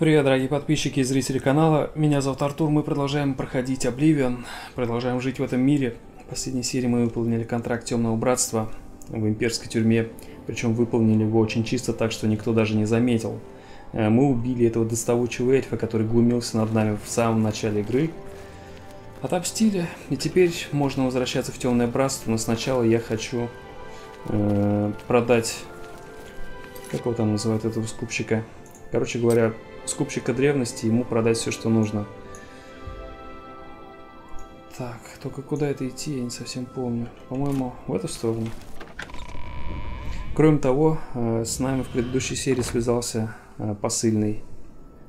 Привет, дорогие подписчики и зрители канала. Меня зовут Артур. Мы продолжаем проходить Обливион. Продолжаем жить в этом мире. В последней серии мы выполнили контракт Темного Братства в имперской тюрьме. Причем выполнили его очень чисто, так что никто даже не заметил. Э, мы убили этого доставучего эльфа, который глумился над нами в самом начале игры. Отомстили. И теперь можно возвращаться в Темное Братство, но сначала я хочу э, продать... Как его там называют этого скупщика? Короче говоря, скупщика древности, ему продать все, что нужно. Так, только куда это идти, я не совсем помню. По-моему, в эту сторону. Кроме того, э, с нами в предыдущей серии связался э, посыльный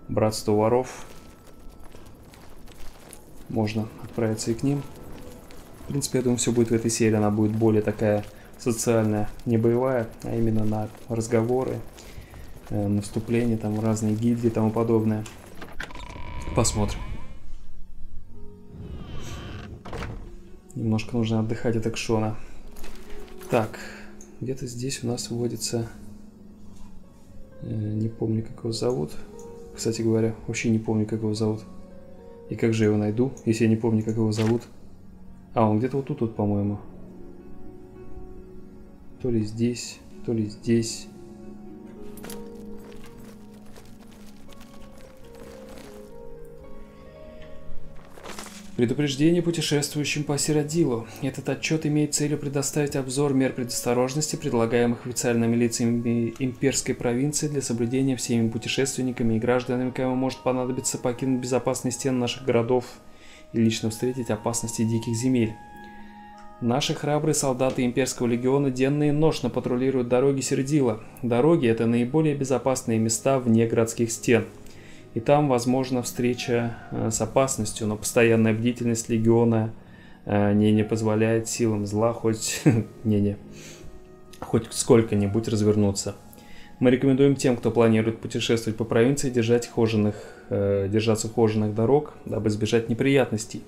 Братство воров. Можно отправиться и к ним. В принципе, я думаю, все будет в этой серии. Она будет более такая социальная, не боевая, а именно на разговоры, э, наступления, там разные гильдии и тому подобное. Посмотрим. Немножко нужно отдыхать от экшона. Так, где-то здесь у нас вводится... Э, не помню, как его зовут. Кстати говоря, вообще не помню, как его зовут. И как же я его найду, если я не помню, как его зовут? А, он где-то вот тут, вот, по-моему. То ли здесь, то ли здесь. Предупреждение путешествующим по Сиродилу. Этот отчет имеет целью предоставить обзор мер предосторожности, предлагаемых официальными лицами имперской провинции для соблюдения всеми путешественниками и гражданами, кому может понадобиться покинуть безопасные стены наших городов и лично встретить опасности диких земель. Наши храбрые солдаты имперского легиона денно и ношно патрулируют дороги Сердила. Дороги – это наиболее безопасные места вне городских стен – и там, возможно, встреча э, с опасностью, но постоянная бдительность легиона э, не, не позволяет силам зла хоть, не, не, хоть сколько-нибудь развернуться. Мы рекомендуем тем, кто планирует путешествовать по провинции, держать хоженых, э, держаться хоженых дорог, дабы избежать неприятностей.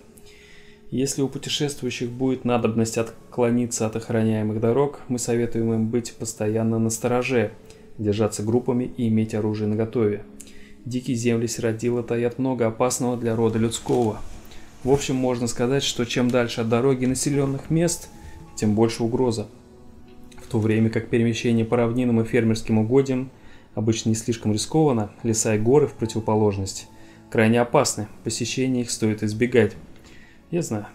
Если у путешествующих будет надобность отклониться от охраняемых дорог, мы советуем им быть постоянно на стороже, держаться группами и иметь оружие наготове. Дикие земли Сиротила таят много опасного для рода людского. В общем, можно сказать, что чем дальше от дороги населенных мест, тем больше угроза. В то время как перемещение по равнинам и фермерским угодьям обычно не слишком рискованно, леса и горы в противоположность крайне опасны, посещение их стоит избегать. Я знаю.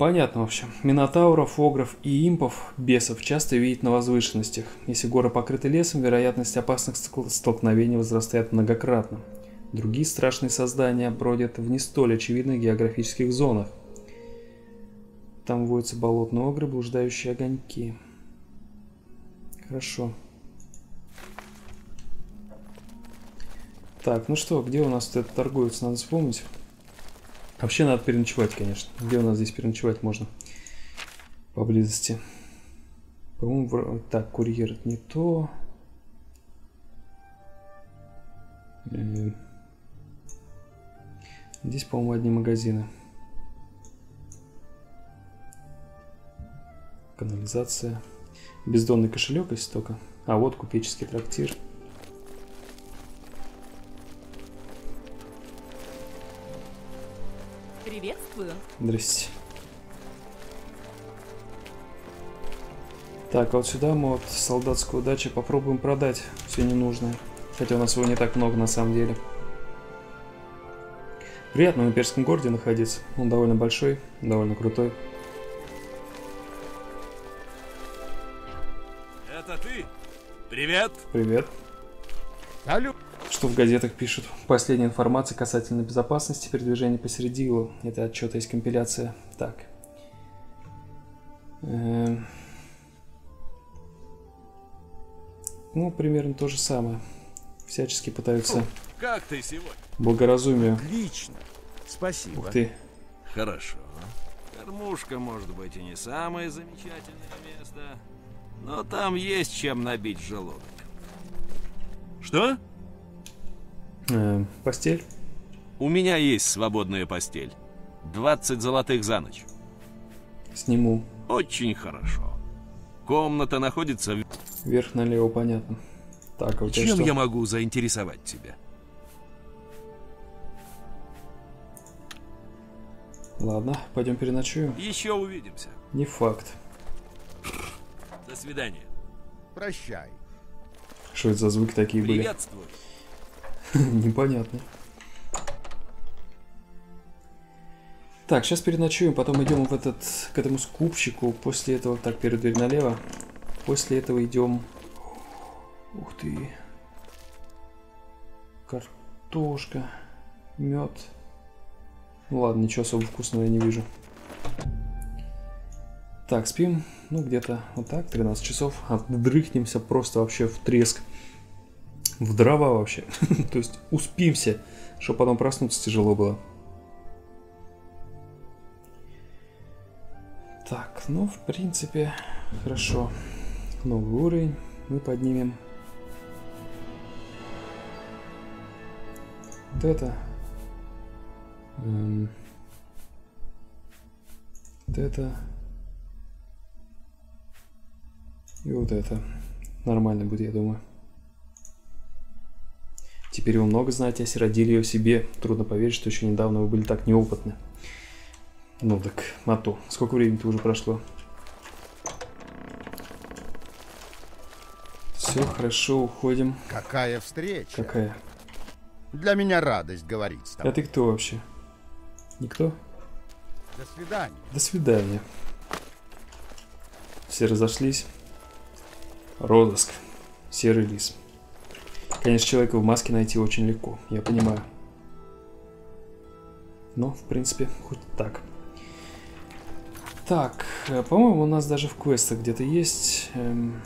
Понятно, в общем. Минотавров, огров и импов, бесов, часто видят на возвышенностях. Если горы покрыты лесом, вероятность опасных столкновений возрастает многократно. Другие страшные создания бродят в не столь очевидных географических зонах. Там водятся болотные огры, блуждающие огоньки. Хорошо. Так, ну что, где у нас этот торговец, надо вспомнить. Вообще надо переночевать, конечно. Где у нас здесь переночевать можно? Поблизости. По-моему, так, курьер не то. Здесь, по-моему, одни магазины. Канализация. Бездонный кошелек, если только. А вот купеческий трактир. Приветствую. Здрасте. Так, а вот сюда мы вот солдатскую дачу попробуем продать все ненужное. Хотя у нас его не так много на самом деле. Приятно в имперском городе находиться. Он довольно большой, довольно крутой. Это ты? Привет. Привет. Алло. Что в газетах пишут? Последняя информация касательно безопасности передвижения по Середилу. Это отчет, есть компиляция. Так. Эм. Ну, примерно то же самое. Всячески пытаются Как ты сегодня? благоразумию. Отлично. Спасибо. Ух ты. Хорошо. Кормушка может быть и не самое замечательное место, но там есть чем набить желудок. Что? э, постель? У меня есть свободная постель. 20 золотых за ночь. Сниму. Очень хорошо. Комната находится... Вверх налево, понятно. Так, а у тебя Чем что? я могу заинтересовать тебя? Ладно, пойдем переночуем. Еще увидимся. Не факт. До свидания. Прощай. Что это за звуки такие были? Приветствую. Непонятно. Так, сейчас переночуем, потом идем в этот, к этому скупщику. После этого, так, первая дверь налево. После этого идем... Ух ты. Картошка. Мед. Ну ладно, ничего особо вкусного я не вижу. Так, спим, ну, где-то вот так, 13 часов. Отдрыхнемся просто вообще в треск. В дрова вообще. То есть успимся, чтобы потом проснуться тяжело было. Так, ну, в принципе, хорошо. Новый уровень мы поднимем. Вот это. Эм, вот это. И вот это. Нормально будет, я думаю. Теперь вы много знаете о Сиродиле и о себе. Трудно поверить, что еще недавно вы были так неопытны. Ну так, а то. Сколько времени-то уже прошло? Все, хорошо, уходим. Какая встреча. Какая? Для меня радость говорить с А тобой. ты кто вообще? Никто? До свидания. До свидания. Все разошлись. Розыск. Серый лис. Конечно, человека в маске найти очень легко, я понимаю. Но, в принципе, хоть так. Так, э, по-моему, у нас даже в квестах где-то есть... эм,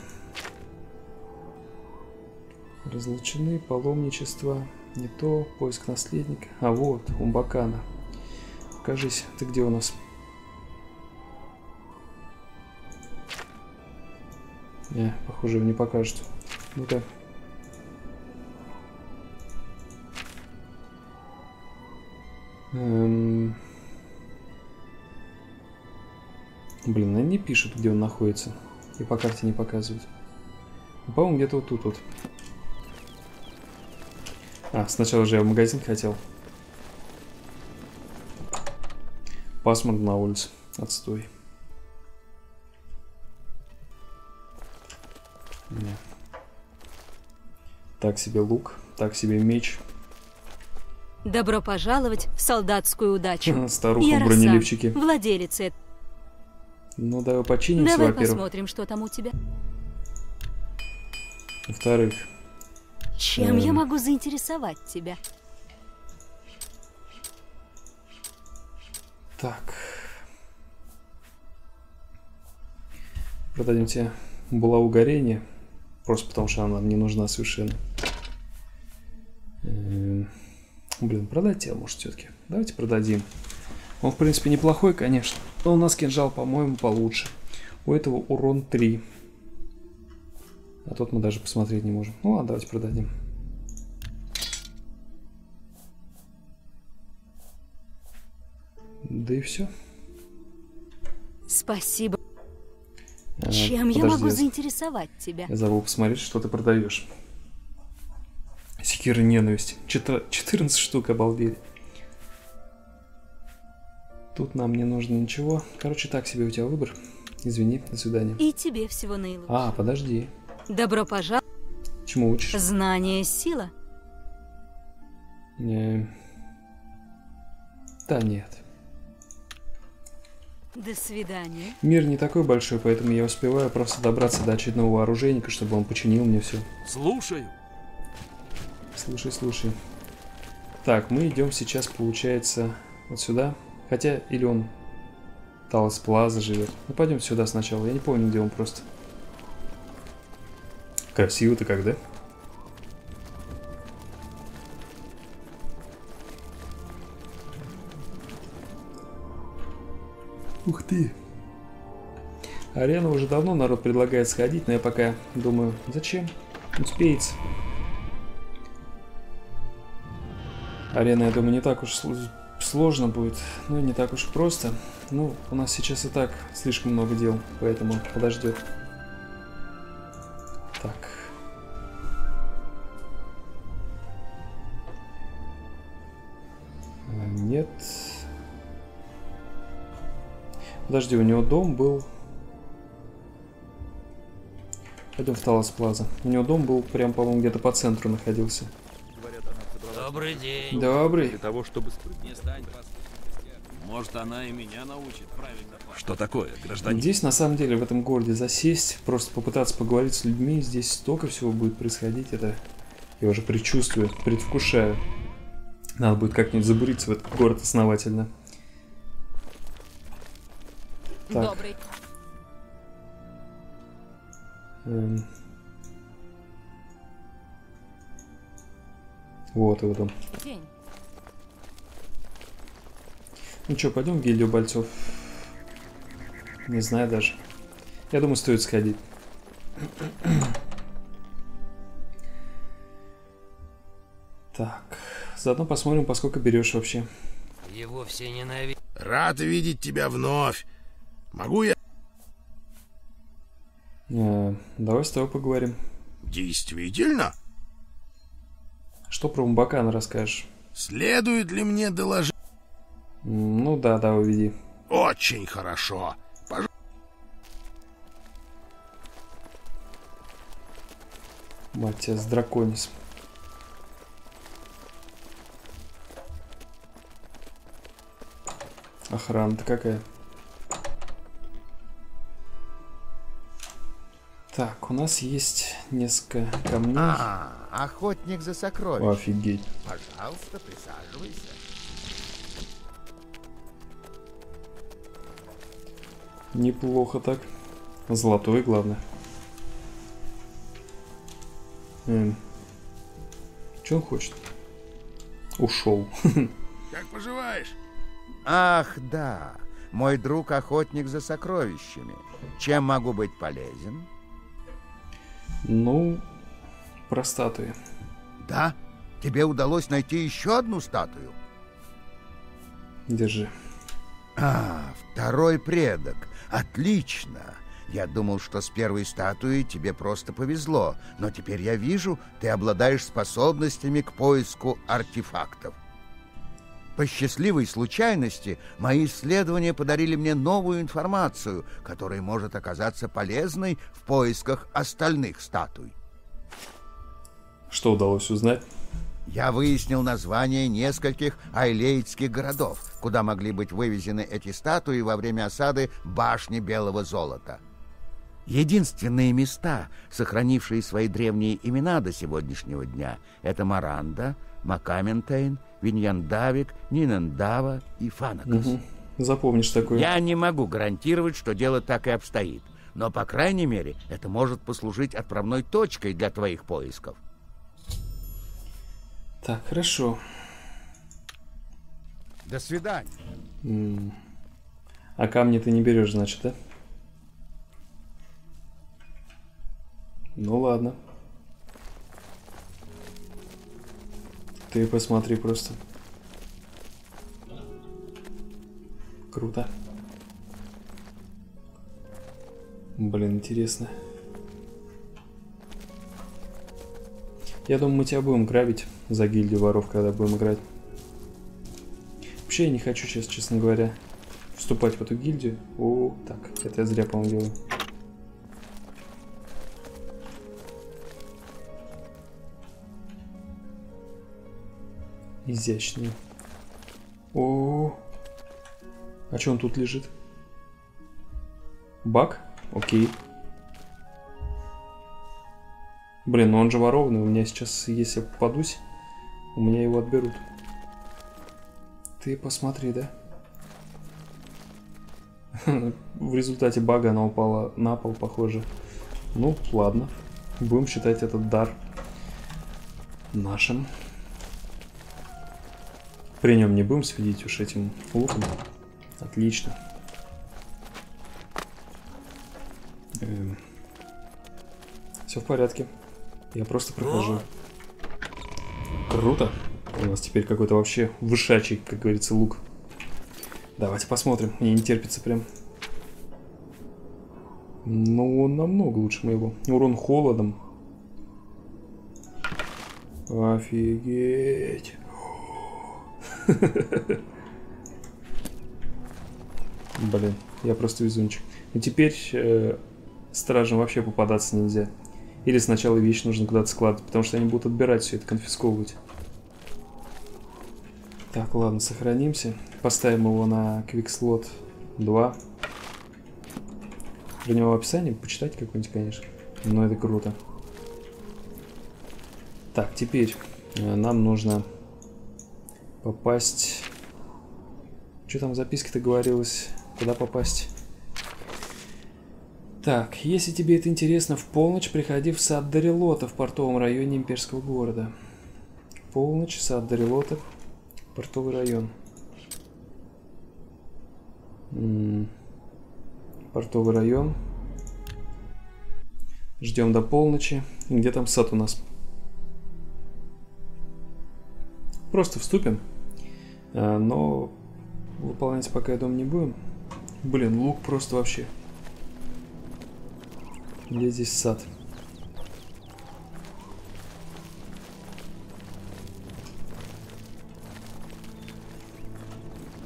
разлучены, паломничество, не то, поиск наследника. А вот, Умбакана. Покажись, ты где у нас? Не, похоже, его не покажет. Ну-ка. Где он находится. И по карте не показывают. Ну, По-моему, где-то вот тут вот. А, сначала же я в магазин хотел. Пасмурно на улице. Отстой. Не. Так себе лук, так себе меч. Добро пожаловать в солдатскую удачу. Старуха Я в Росам, бронеливчике. владелец эт- Ну, давай починимся, Давай во-первых. посмотрим, что там у тебя. Во-вторых, Чем я Эм. могу заинтересовать тебя? так. Продадим тебе булаву горения. Просто потому, что она нам не нужна совершенно. Эм, Блин, продать тебя, может, все-таки. Давайте продадим. Он, в принципе, неплохой, конечно. Но у нас кинжал, по-моему, получше. У этого урон 3. А тот мы даже посмотреть не можем. Ну ладно, давайте продадим. Да и все. Спасибо. Чем я Э, подожди, могу заинтересовать тебя? Я забыл посмотреть, что ты продаешь. Секира ненависть. Четыр- 14 штук, обалдеть. Тут нам не нужно ничего. Короче, так себе у тебя выбор. Извини, до свидания. И тебе всего наилучшего. А, подожди. Добро пожаловать. Чему учишь? Знание – сила. Не. Да нет. До свидания. Мир не такой большой, поэтому я успеваю просто добраться до очередного оружейника, чтобы он починил мне все. Слушаю. Слушай, слушай. Так, мы идем сейчас, получается, вот сюда. Хотя, или он Талас Плаза живет. Ну, пойдем сюда сначала. Я не помню, где он просто. Красиво-то как, да? Ух ты! Арена уже давно народ предлагает сходить, но я пока думаю, зачем? Успеется. Арена, я думаю, не так уж сложно будет, ну и не так уж просто. Ну, у нас сейчас и так слишком много дел, поэтому подождет. Так. А, Нет. Подожди, у него дом был... Пойдем в Талас Плаза. У него дом был прям, по-моему, где-то по центру находился. Добрый день. Добрый. Для того, чтобы. Не стань. Может, она и меня научит правильно. Что такое, гражданин? Здесь, на самом деле, в этом городе засесть, просто попытаться поговорить с людьми, здесь столько всего будет происходить, это я уже предчувствую, предвкушаю. Надо будет как-нибудь забуриться в этот город основательно. Так. Добрый. Эм. Вот его дом. День. Ну что, пойдем в гильдию бойцов? Не знаю даже. Я думаю, стоит сходить. Так, заодно посмотрим, поскольку берешь вообще. Его все ненавидят. Рад видеть тебя вновь. Могу я... Э, давай с тобой поговорим. Действительно? Что про Умбакана расскажешь? Следует ли мне доложить? Ну да, да, уведи. Очень хорошо. Пож- с драконис. Охрана-то какая? Так, у нас есть несколько камней. А, охотник за сокровищами. Офигеть. Пожалуйста, присаживайся. Неплохо так. Золотой, главное. Эм. Че он хочет? Ушел. Как поживаешь? Ах, да. Мой друг охотник за сокровищами. Чем могу быть полезен? Ну, про статуи. Да? Тебе удалось найти еще одну статую? Держи. А, второй предок. Отлично. Я думал, что с первой статуей тебе просто повезло, но теперь я вижу, ты обладаешь способностями к поиску артефактов. По счастливой случайности мои исследования подарили мне новую информацию, которая может оказаться полезной в поисках остальных статуй. Что удалось узнать? Я выяснил названия нескольких айлейтских городов, куда могли быть вывезены эти статуи во время осады башни Белого Золота. Единственные места, сохранившие свои древние имена до сегодняшнего дня, это Маранда, Макаментейн, Виньяндавик, Нинендава и Фанакас. Мгм. Запомнишь такое. Я не могу гарантировать, что дело так и обстоит, но, по крайней мере, это может послужить отправной точкой для твоих поисков. Так, хорошо. До свидания. М. А камни ты не берешь, значит, да? Ну ладно. Ты посмотри просто. Круто. Блин, интересно. Я думаю, мы тебя будем грабить за гильдию воров, когда будем играть. Вообще я не хочу сейчас, честно говоря, вступать в эту гильдию. О, так, это я зря, по-моему, делаю. Изящный. О, а что он тут лежит? Бак? Окей. Блин, ну он же ворованный. У меня сейчас, если попадусь, у меня его отберут. Ты посмотри, да? В результате бага она упала на пол, похоже. Ну, ладно. Будем считать этот дар нашим. При нем не будем светить уж этим луком. Отлично. Все в порядке. Я просто прохожу. Круто. У нас теперь какой-то вообще вышачий, как говорится, лук. Давайте посмотрим. Мне не терпится прям. Ну, он намного лучше моего. Урон холодом. Офигеть. Блин, Я просто везунчик. Но теперь э, стражам вообще попадаться нельзя. Или сначала вещь нужно куда-то складывать, потому что они будут отбирать все это, конфисковывать. Так, ладно, сохранимся. Поставим его на квикслот 2. Про него описание почитать какое-нибудь, конечно. Но это круто. Так, теперь э, нам нужно попасть... Что там в записке-то говорилось? Куда попасть? Так, если тебе это интересно, в полночь приходи в сад Дарилота в портовом районе имперского города. Полночь, сад Дарилота, портовый район. Портовый район. Ждем до полночи. Где там сад у нас? Просто вступим. А, но выполнять пока, я думаю, не будем. Блин, лук просто вообще. Где здесь сад?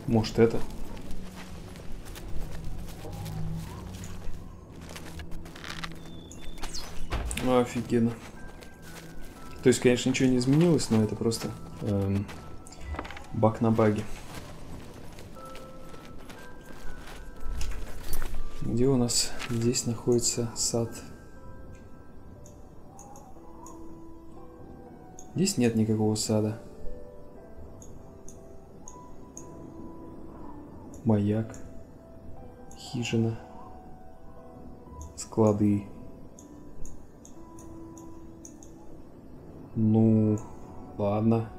Может это? Офигенно. То есть, конечно, ничего не изменилось, но это просто эм, баг на баге. Где у нас здесь находится сад? Здесь нет никакого сада. Маяк. Хижина. Склады. Ну, ладно.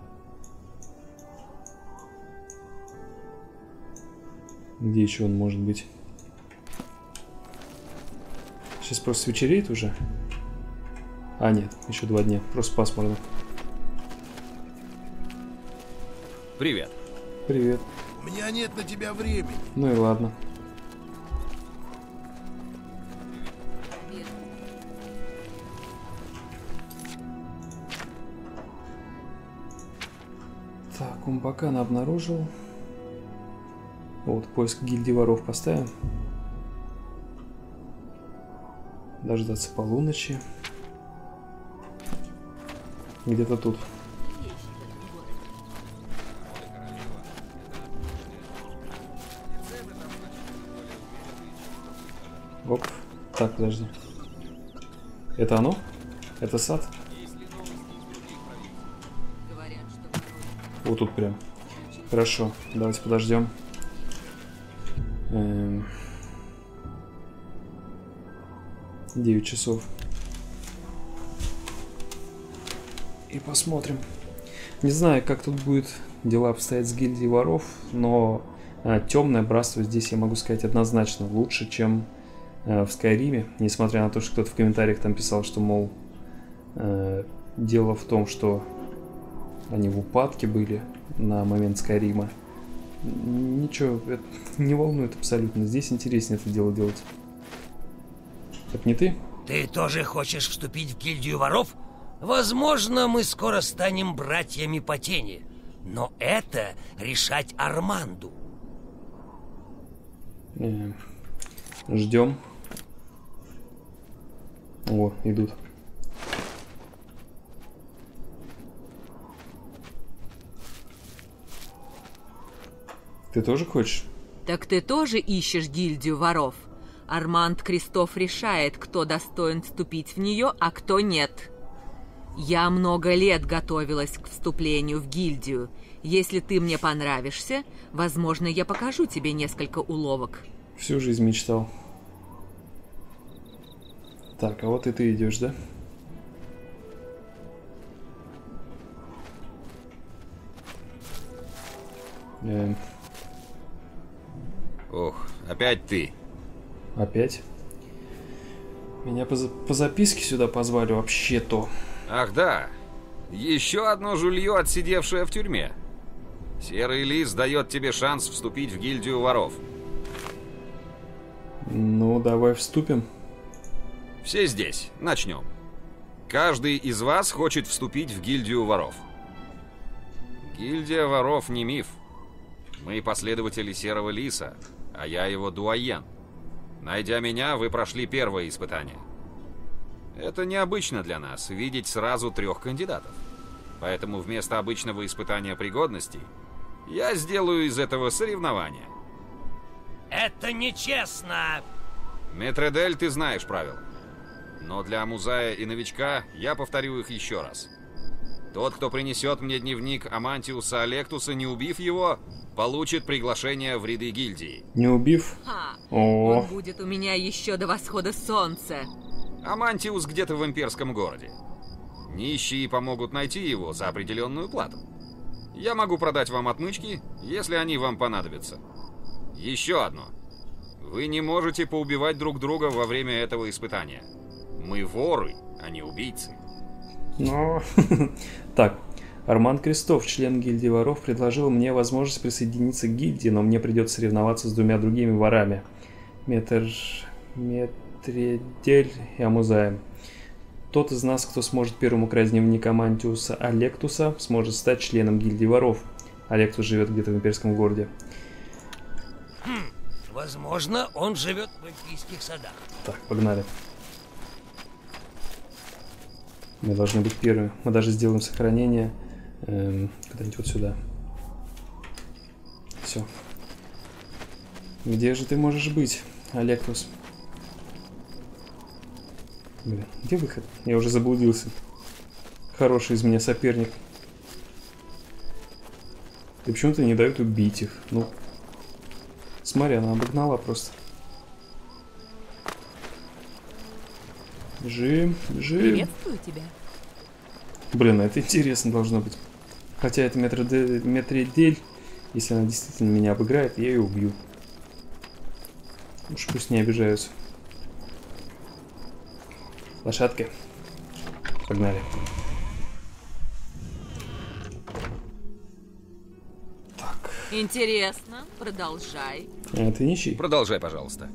Где еще он может быть? Сейчас просто вечереет уже. А, нет, еще два дня. Просто пасмурно. Привет. Привет. У меня нет на тебя времени. Ну и ладно. Так, Умбакана обнаружил. Вот, поиск гильдии воров поставим. Дождаться полуночи. Где-то тут. Оп. Так, подожди. Это оно? Это сад? Вот тут прям. Хорошо, давайте подождем. Эм... 9 часов. И посмотрим. Не знаю, как тут будет дела обстоять с гильдией воров, но а, темное братство здесь, я могу сказать, однозначно лучше, чем а, в Скайриме. Несмотря на то, что кто-то в комментариях там писал, что, мол, а, дело в том, что они в упадке были на момент Скайрима. Ничего, это не волнует абсолютно. Здесь интереснее это дело делать. Это не ты? Ты тоже хочешь вступить в гильдию воров? Возможно, мы скоро станем братьями по тени. Но это решать Арманду. Э, Ждем. О, идут. Ты тоже хочешь? Так ты тоже ищешь гильдию воров? Арманд Крестов решает, кто достоин вступить в нее, а кто нет. Я много лет готовилась к вступлению в гильдию. Если ты мне понравишься, возможно, я покажу тебе несколько уловок. Всю жизнь мечтал. Так, а вот и ты идешь, да? Эм, Ох, опять ты. опять? Меня по, по записке сюда позвали вообще-то. Ах да, еще одно жулье, отсидевшее в тюрьме. Серый лис дает тебе шанс вступить в гильдию воров. Ну, давай вступим. Все здесь, начнем. Каждый из вас хочет вступить в гильдию воров. Гильдия воров не миф. Мы последователи Серого Лиса, а я его дуаен. Найдя меня, вы прошли первое испытание. Это необычно для нас, видеть сразу трех кандидатов. Поэтому вместо обычного испытания пригодностей я сделаю из этого соревнование. Это нечестно! Метредель, ты знаешь правил. Но для Музая и новичка я повторю их еще раз. Тот, кто принесет мне дневник Амантиуса Алектуса, не убив его, получит приглашение в ряды гильдии. Не убив? Ха, О, он будет у меня еще до восхода солнца. Амантиус где-то в имперском городе. Нищие помогут найти его за определенную плату. Я могу продать вам отмычки, если они вам понадобятся. Еще одно. Вы не можете поубивать друг друга во время этого испытания. Мы воры, а не убийцы. Ну... Так, Арман Крестов, член гильдии воров, предложил мне возможность присоединиться к гильдии, но мне придется соревноваться с двумя другими ворами. Метр... Метредель и Амузаем. Тот из нас, кто сможет первым украсть дневник Амантиуса Алектуса, сможет стать членом гильдии воров. Алектус живет где-то в имперском городе. Возможно, он живет в эльфийских садах. Так, погнали. Мы должны быть первыми. Мы даже сделаем сохранение эм, куда-нибудь вот сюда. Все. Где же ты можешь быть, Алектус? Блин, где выход? Я уже заблудился. Хороший из меня соперник. И почему-то не дают убить их. Ну, смотри, она обогнала просто. Бежим, бежим. Приветствую тебя. Блин, а это интересно должно быть. Хотя это метроде- метредель. Если она действительно меня обыграет, я ее убью. Уж пусть не обижаются. Лошадки. Погнали. Так. Интересно, продолжай. А, ты нищий? Продолжай, пожалуйста.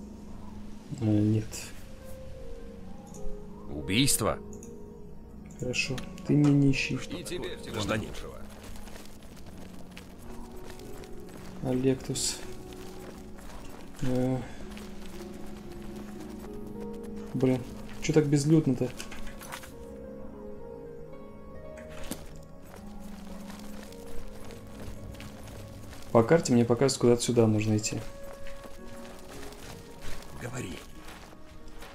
А, нет. Убийство? Хорошо. Ты не нищий. И тебе всего наилучшего. Алектус. Э. Блин, что так безлюдно-то? По карте мне показывают, куда-то сюда нужно идти. Говори.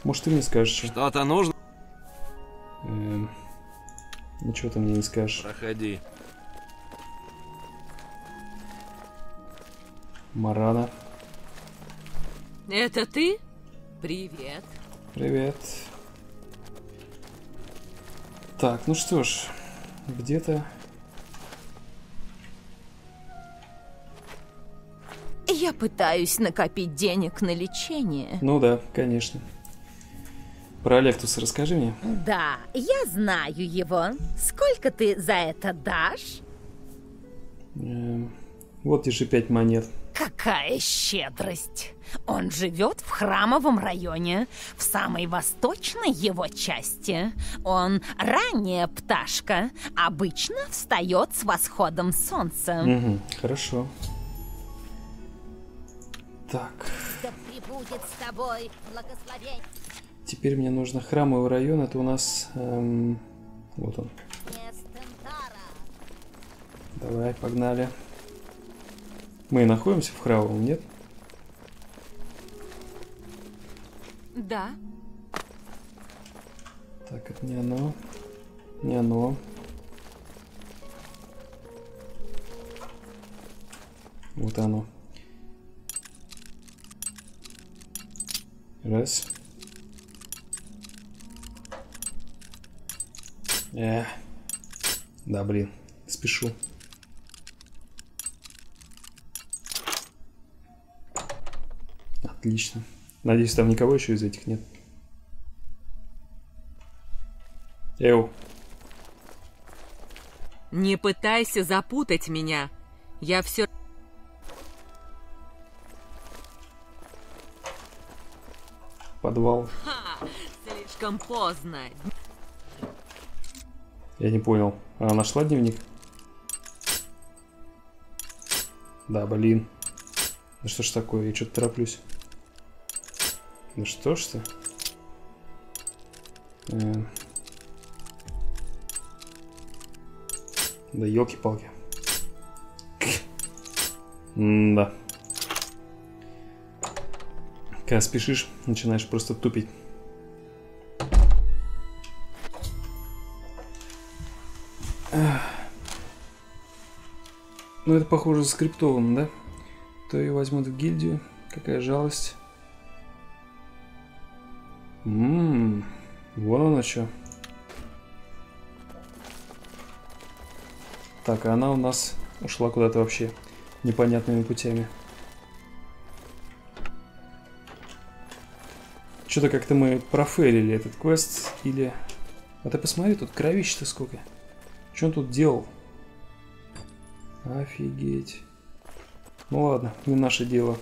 Может, ты мне скажешь, что? Что-то нужно? Ничего ты мне не скажешь. Проходи. Марана. Это ты? Привет. Привет. Так, ну что ж, где-то... Я пытаюсь накопить денег на лечение. Ну да, конечно. Про Алектуса расскажи мне. Да, я знаю его. Сколько ты за это дашь? Эм, вот держи пять монет. Какая щедрость! Он живет в храмовом районе, в самой восточной его части. Он ранняя пташка, обычно встает с восходом солнца. Угу, хорошо. Так, Да прибудет с тобой благословение теперь мне нужно храмовый район. Это у нас... эм, вот он. Давай, погнали. Мы находимся в храмовом, нет? Да. Так, это не оно. Не оно. Вот оно. Раз. Э. Да, блин. Спешу. Отлично. Надеюсь, там никого еще из этих нет. Эу. Не пытайся запутать меня. Я все... Подвал. Слишком поздно. Я не понял. Она нашла дневник? Да, блин. Да что ж такое, я что-то тороплюсь. Ну что ж ты? Э. Да елки-палки. Да. Когда спешишь, начинаешь просто тупить. Ну это похоже скриптовым, да? То ее возьмут в гильдию. Какая жалость. Ммм, вон оно что. Так, а она у нас ушла куда-то вообще непонятными путями. Что-то как-то мы профейлили этот квест или... А ты посмотри, тут кровища-то сколько. Что он тут делал? Офигеть. Ну ладно, не наше дело.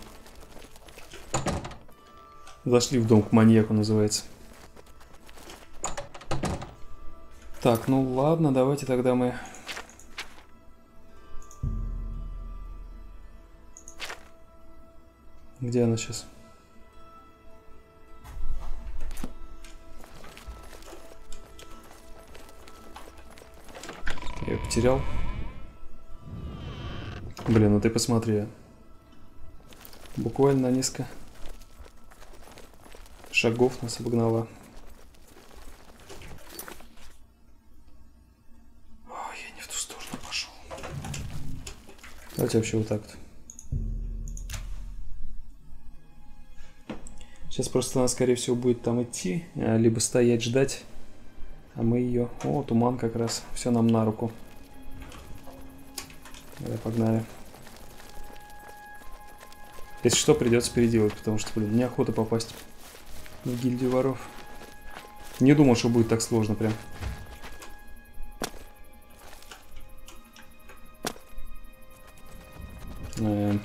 Зашли в дом к маньяку, называется. Так, ну ладно, давайте тогда мы... Где она сейчас? Я ее потерял. Блин, ну ты посмотри. Буквально несколько шагов нас обогнала. Ой, я не в ту сторону пошел. Давайте вообще вот так вот. Сейчас просто она, скорее всего, будет там идти, а, либо стоять, ждать. А мы ее... О, туман как раз. Все нам на руку. Давай, погнали. Если что, придется переделать, потому что, блин, неохота попасть в гильдию воров. Не думал, что будет так сложно прям. Эм,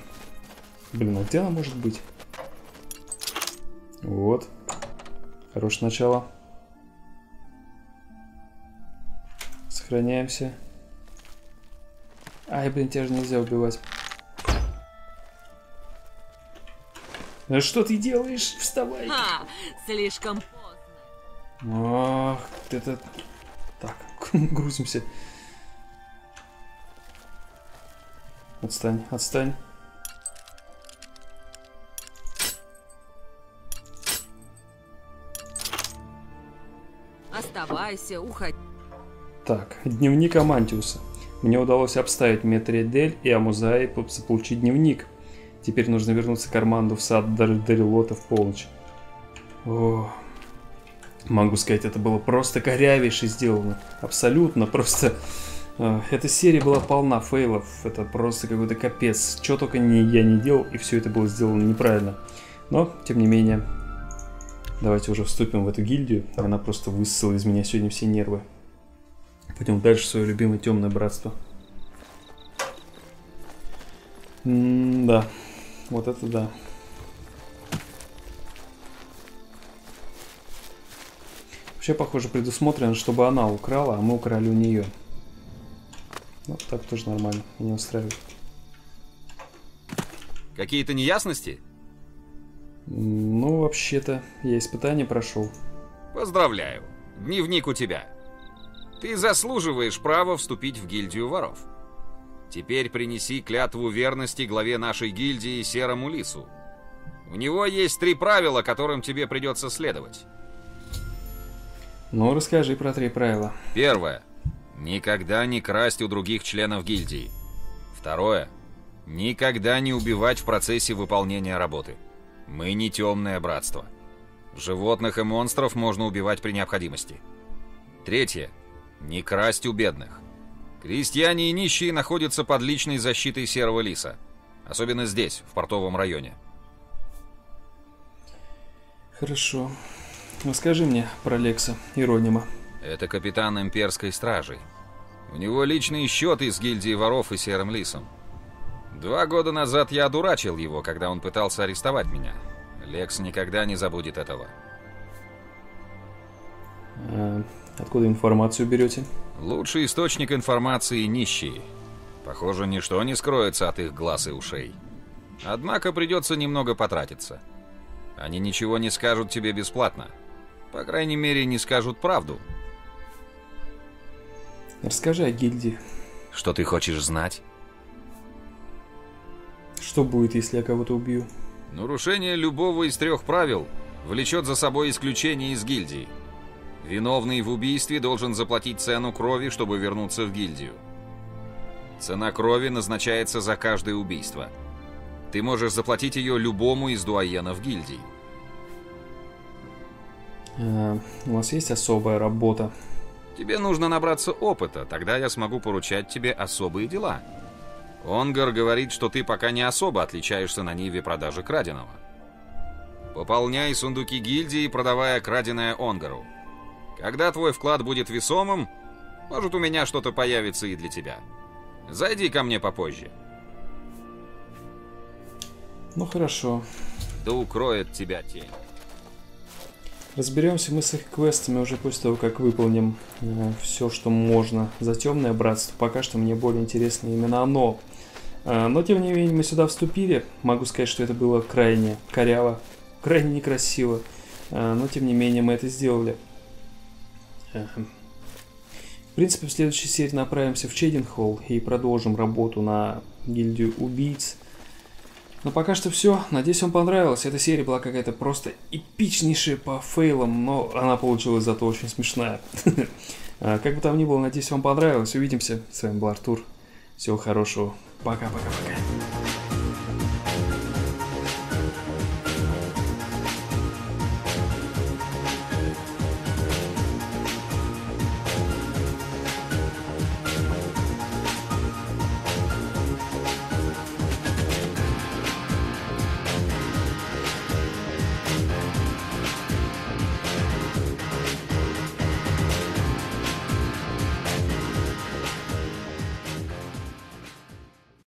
блин, а где она может быть? Вот. Хорошее начало. Сохраняемся. Ай, блин, тебя же нельзя убивать. Ну что ты делаешь? Вставай. Ха, слишком поздно. Ах, это... Так, грузимся. Отстань, отстань. Оставайся, уходи. Так, дневник Амантиуса. Мне удалось обставить Метридель и Амузаи, заполучить дневник. Теперь нужно вернуться к Арманду в сад Дар Дарилота в полночь. О, могу сказать, это было просто корявейше сделано. Абсолютно, просто... э, Эта серия была полна фейлов. Это просто какой-то капец. Что только не, я не делал, и все это было сделано неправильно. Но, тем не менее, давайте уже вступим в эту гильдию. Она просто высосала из меня сегодня все нервы. Пойдем дальше в свое любимое темное братство. М да, вот это да. Вообще, похоже, предусмотрено, чтобы она украла, а мы украли у нее. Ну, так тоже нормально, меня устраивает. Какие-то неясности? Ну, вообще-то, я испытание прошел. Поздравляю. Дневник у тебя. Ты заслуживаешь права вступить в гильдию воров. Теперь принеси клятву верности главе нашей гильдии Серому Лису. У него есть три правила, которым тебе придется следовать. Ну, расскажи про три правила. Первое. Никогда не красть у других членов гильдии. Второе. Никогда не убивать в процессе выполнения работы. Мы не темное братство. Животных и монстров можно убивать при необходимости. Третье. Не красть у бедных. Крестьяне и нищие находятся под личной защитой Серого Лиса. Особенно здесь, в портовом районе. Хорошо. Расскажи мне про Лекса Иронима. Это капитан имперской стражи. У него личные счеты с гильдией воров и Серым Лисом. Два года назад я одурачил его, когда он пытался арестовать меня. Лекс никогда не забудет этого. Откуда информацию берете? Лучший источник информации – нищие. Похоже, ничто не скроется от их глаз и ушей. Однако придется немного потратиться. Они ничего не скажут тебе бесплатно. По крайней мере, не скажут правду. Расскажи о гильдии. Что ты хочешь знать? Что будет, если я кого-то убью? Нарушение любого из трех правил влечет за собой исключение из гильдии. Виновный в убийстве должен заплатить цену крови, чтобы вернуться в гильдию. Цена крови назначается за каждое убийство. Ты можешь заплатить ее любому из дуаенов гильдии. Э, у вас есть особая работа? Тебе нужно набраться опыта, тогда я смогу поручать тебе особые дела. Онгар говорит, что ты пока не особо отличаешься на ниве продажи краденого. Пополняй сундуки гильдии, продавая краденое Онгару. Когда твой вклад будет весомым, может у меня что-то появится и для тебя. Зайди ко мне попозже. Ну хорошо. Да укроет тебя тень. Разберемся мы с их квестами уже после того, как выполним э, все, что можно за темное братство. Пока что мне более интересно именно оно. Э, но тем не менее мы сюда вступили. Могу сказать, что это было крайне коряво, крайне некрасиво. Э, но тем не менее мы это сделали. В принципе, в следующей серии направимся в Чейдинхолл и продолжим работу на гильдию убийц. Но пока что все. Надеюсь, вам понравилось. Эта серия была какая-то просто эпичнейшая по фейлам, но она получилась зато очень смешная. А, как бы там ни было, надеюсь, вам понравилось. Увидимся. С вами был Артур. Всего хорошего. Пока-пока-пока.